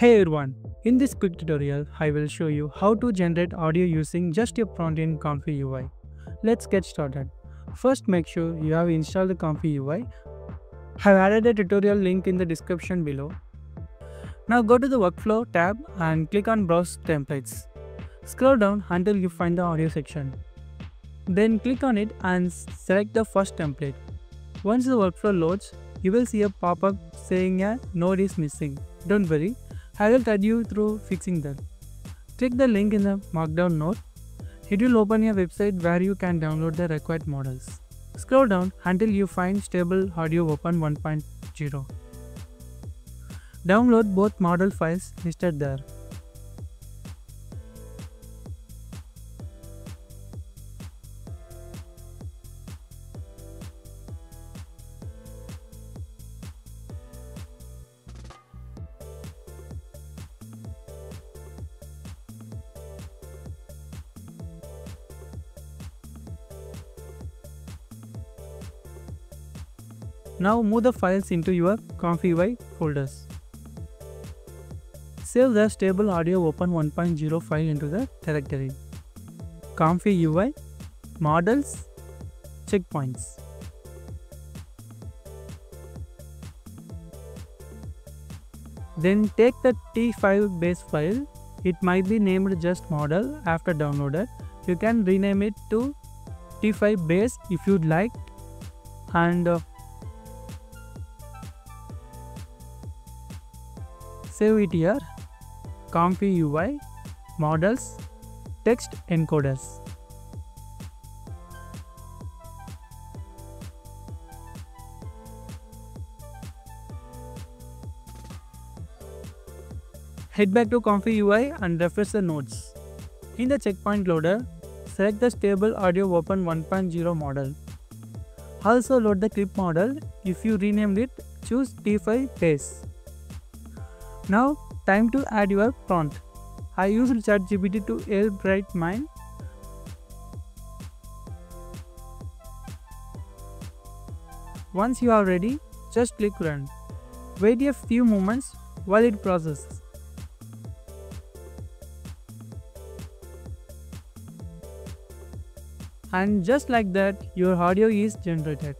Hey everyone, in this quick tutorial, I will show you how to generate audio using just your in Comfy UI. Let's get started. First make sure you have installed the Comfy UI. I have added a tutorial link in the description below. Now go to the workflow tab and click on browse templates. Scroll down until you find the audio section. Then click on it and select the first template. Once the workflow loads, you will see a pop-up saying a node is missing. Don't worry, I will guide you through fixing that. Click the link in the markdown note. It will open a website where you can download the required models. Scroll down until you find stable audio open 1.0. Download both model files listed there. Now move the files into your Comfy folders. Save the stable audio open 1.0 file into the directory. Comfy UI, models, checkpoints. Then take the T5 base file, it might be named just model after downloaded. You can rename it to T5 base if you'd like and uh, Save it here. Comfy UI, models, text encoders. Head back to Comfy UI and refresh the nodes. In the checkpoint loader, select the stable audio open 1.0 model. Also load the clip model. If you renamed it, choose T5 base. Now time to add your prompt. I used ChatGPT to help write mine. Once you are ready, just click run. Wait a few moments while it processes. And just like that, your audio is generated.